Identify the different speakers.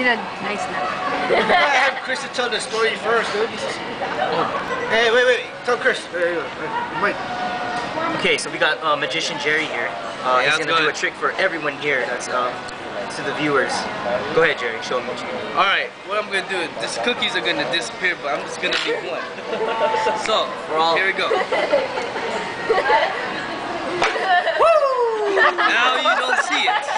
Speaker 1: need a nice now.
Speaker 2: I have Chris to tell the story first, dude. Oh. Hey, wait, wait. Tell Chris. Wait.
Speaker 3: Okay, so we got uh, Magician Jerry here. Uh,
Speaker 4: yeah,
Speaker 3: he's gonna
Speaker 4: go
Speaker 3: do
Speaker 4: ahead.
Speaker 3: a trick for everyone here. That's uh, to the viewers. Go ahead, Jerry. Show them what you do.
Speaker 4: All right. What I'm gonna do is these cookies are gonna disappear, but I'm just gonna leave one. so
Speaker 3: we're all
Speaker 4: here. We go. now you don't see it.